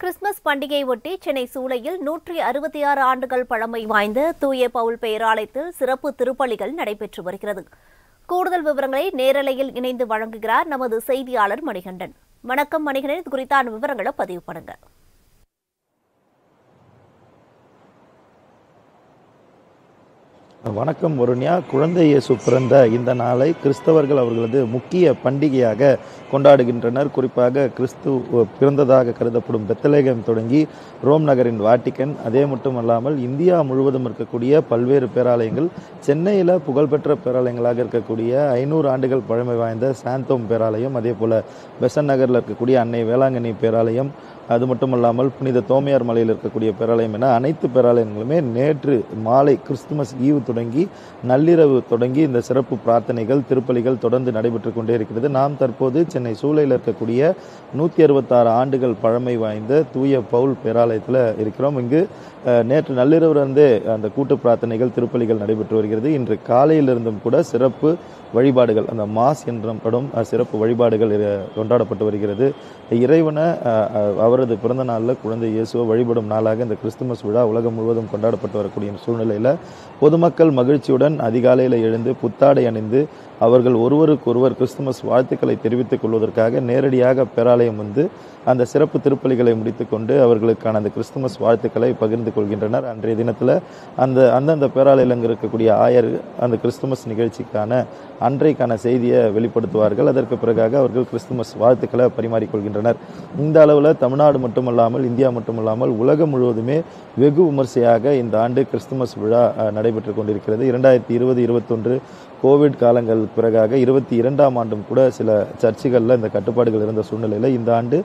Christmas பண்டிகையை ஒட்டி சென்னை சூளையில் நூற்றி அறுபத்தி ஆறு ஆண்டுகள் பழமை வாய்ந்த தூய பவுல் பெயராலயத்தில் சிறப்பு திருப்பலிகள் நடைபெற்று வருகிறது. கூடுதல் விவரங்களை நேரலையில் இணைந்து வழங்குகிறார் நமது செய்தியாளர் மணிகண்டன். வணக்கம் மணிகண்டன். இது குறித்தான விவரங்களை பதிவு பண்ணுங்கள் வணக்கம் வருண்யா. குழந்தை இயேசு பிறந்த இந்த நாளை கிறிஸ்தவர்கள் அவர்களது முக்கிய பண்டிகையாக கொண்டாடுகின்றனர். குறிப்பாக கிறிஸ்து பிறந்ததாக கருதப்படும் பெத்தலேகம் தொடங்கி ரோம் நகரின் வாட்டிக்கன் அதே மட்டுமல்லாமல் இந்தியா முழுவதும் இருக்கக்கூடிய பல்வேறு பேராலயங்கள் சென்னையில் புகழ்பெற்ற பேராலயங்களாக இருக்கக்கூடிய ஐநூறு ஆண்டுகள் பழமை வாய்ந்த சாந்தோம் பேராலயம் அதே போல் பெசன் நகரில் இருக்கக்கூடிய அன்னை வேளாங்கண்ணி பேராலயம் அது மட்டுமல்லாமல் புனித தோமையார் மலையில் இருக்கக்கூடிய பேராலயம் என அனைத்து பேராலயங்களுமே நேற்று மாலை கிறிஸ்துமஸ் ஈவு தொடங்கி நள்ளிரவு தொடங்கி இந்த சிறப்பு பிரார்த்தனைகள் திருப்பலிகள் தொடர்ந்து நடைபெற்று கொண்டே இருக்கிறது. நாம் தற்போது சென்னை சூளையில் இருக்கக்கூடிய நூற்றி அறுபத்தாறு ஆண்டுகள் பழமை வாய்ந்த தூய பவுல் பேராலயத்தில் இருக்கிறோம். இங்கு நேற்று நள்ளிரவிலிருந்தே அந்த கூட்டு பிரார்த்தனைகள் திருப்பலிகள் நடைபெற்று வருகிறது. இன்று காலையிலிருந்தும் கூட சிறப்பு வழிபாடுகள் அந்த மாஸ் என்றப்படும் சிறப்பு வழிபாடுகள் கொண்டாடப்பட்டு வருகிறது. இறைவனை அவரது பிறந்த நாளில் குழந்தை இயேசுவை வழிபடும் நாளாக இந்த கிறிஸ்துமஸ் விழா உலகம் முழுவதும் கொண்டாடப்பட்டு வரக்கூடிய சூழ்நிலையில் பொதுமக்கள் மக்கள் மகிழ்ச்சியுடன் அதிகாலையில் எழுந்து புத்தாடை அணிந்து அவர்கள் ஒருவருக்கொருவர் கிறிஸ்துமஸ் வாழ்த்துக்களை தெரிவித்துக் கொள்வதற்காக நேரடியாக பேராலயம் வந்து அந்த சிறப்பு திருப்பலிகளை முடித்துக்கொண்டு அவர்களுக்கான அந்த கிறிஸ்துமஸ் வாழ்த்துக்களை பகிர்ந்து கொள்கின்றனர். அன்றைய தினத்தில் அந்த அந்தந்த பேராலயங்கள் இருக்கக்கூடிய ஆயர் அந்த கிறிஸ்துமஸ் நிகழ்ச்சிக்கான அன்றைக்கான செய்தியை வெளிப்படுத்துவார்கள். அதற்கு பிறகாக அவர்கள் கிறிஸ்துமஸ் வாழ்த்துக்களை பரிமாறிக்கொள்கின்றனர். இந்த அளவில் தமிழ்நாடு மட்டுமல்லாமல் இந்தியா மட்டுமல்லாமல் உலகம் முழுவதுமே வெகு விமர்சையாக இந்த ஆண்டு கிறிஸ்துமஸ் விழா நடைபெற்று கொண்டிருக்கிறது. இரண்டாயிரத்தி இருபது இருபத்தொன்று கோவிட் காலங்கள் பிறகாக இருபத்தி இரண்டாம் ஆண்டும் கூட சில சர்ச்சுகளில் இந்த கட்டுப்பாடுகள் இருந்த சூழ்நிலையில் இந்த ஆண்டு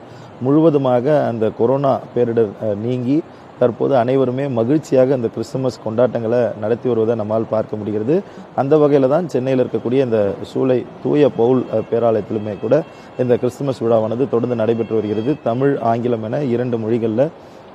முழுவதுமாக அந்த கொரோனா பேரிடர் நீங்கி தற்போது அனைவருமே மகிழ்ச்சியாக இந்த கிறிஸ்துமஸ் கொண்டாட்டங்களை நடத்தி வருவதை நம்மால் பார்க்க முடிகிறது. அந்த வகையில் தான் சென்னையில் இருக்கக்கூடிய இந்த சூளை தூய பவுல் பேராலயத்திலுமே கூட இந்த கிறிஸ்துமஸ் விழாவானது தொடர்ந்து நடைபெற்று வருகிறது. தமிழ் ஆங்கிலம் என இரண்டு மொழிகளில்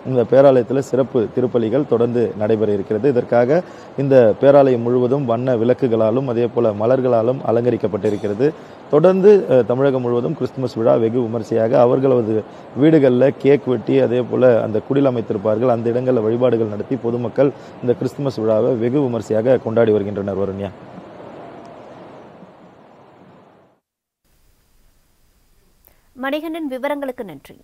இந்த பேராலயத்தில் சிறப்பு திருப்பலிகள் தொடர்ந்து நடைபெற இருக்கிறது. இதற்காக இந்த பேராலயம் முழுவதும் வண்ண விளக்குகளாலும் அதே போல் மலர்களாலும் அலங்கரிக்கப்பட்டிருக்கிறது. தொடர்ந்து தமிழகம் முழுவதும் கிறிஸ்துமஸ் விழா வெகு விமர்சையாக அவர்களது வீடுகளில் கேக் வெட்டி அதே போல் அந்த குடில் அமைத்திருப்பார்கள். அந்த இடங்களில் வழிபாடுகள் நடத்தி பொதுமக்கள் இந்த கிறிஸ்துமஸ் விழாவை வெகு விமர்சையாக கொண்டாடி வருகின்றனர். வருண்யா. மணிகண்டன் விவரங்களுக்கு நன்றி.